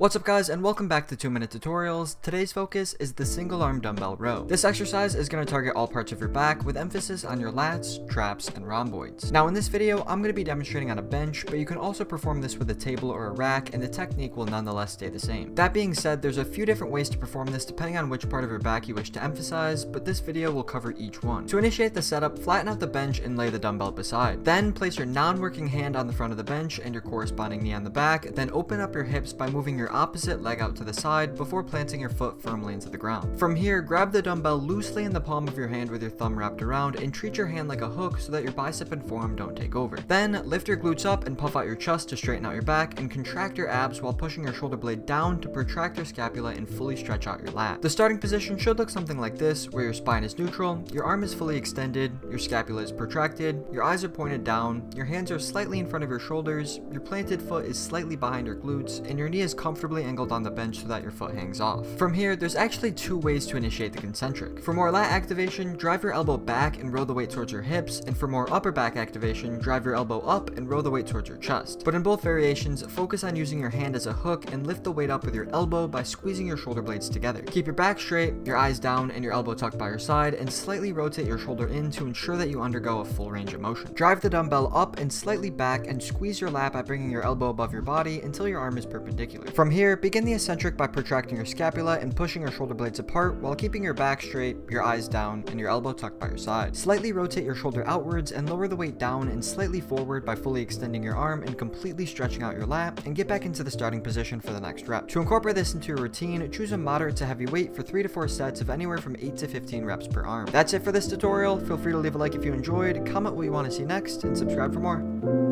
What's up guys and welcome back to 2 Minute Tutorials. Today's focus is the single arm dumbbell row. This exercise is going to target all parts of your back with emphasis on your lats, traps, and rhomboids. Now in this video, I'm going to be demonstrating on a bench, but you can also perform this with a table or a rack and the technique will nonetheless stay the same. That being said, there's a few different ways to perform this depending on which part of your back you wish to emphasize, but this video will cover each one. To initiate the setup, flatten out the bench and lay the dumbbell beside. Then place your non-working hand on the front of the bench and your corresponding knee on the back, then open up your hips by moving your opposite leg out to the side before planting your foot firmly into the ground. From here, grab the dumbbell loosely in the palm of your hand with your thumb wrapped around and treat your hand like a hook so that your bicep and forearm don't take over. Then, lift your glutes up and puff out your chest to straighten out your back and contract your abs while pushing your shoulder blade down to protract your scapula and fully stretch out your lat. The starting position should look something like this, where your spine is neutral, your arm is fully extended, your scapula is protracted, your eyes are pointed down, your hands are slightly in front of your shoulders, your planted foot is slightly behind your glutes, and your knee is comfortably angled on the bench so that your foot hangs off. From here, there's actually two ways to initiate the concentric. For more lat activation, drive your elbow back and roll the weight towards your hips, and for more upper back activation, drive your elbow up and roll the weight towards your chest. But in both variations, focus on using your hand as a hook and lift the weight up with your elbow by squeezing your shoulder blades together. Keep your back straight, your eyes down, and your elbow tucked by your side, and slightly rotate your shoulder in to ensure that you undergo a full range of motion. Drive the dumbbell up and slightly back and squeeze your lat by bringing your elbow above your body until your arm is perpendicular. From here, begin the eccentric by protracting your scapula and pushing your shoulder blades apart while keeping your back straight, your eyes down, and your elbow tucked by your side. Slightly rotate your shoulder outwards and lower the weight down and slightly forward by fully extending your arm and completely stretching out your lat and get back into the starting position for the next rep. To incorporate this into your routine, choose a moderate to heavy weight for 3 to 4 sets of anywhere from 8 to 15 reps per arm. That's it for this tutorial. Feel free to leave a like if you enjoyed, comment what you want to see next, and subscribe for more.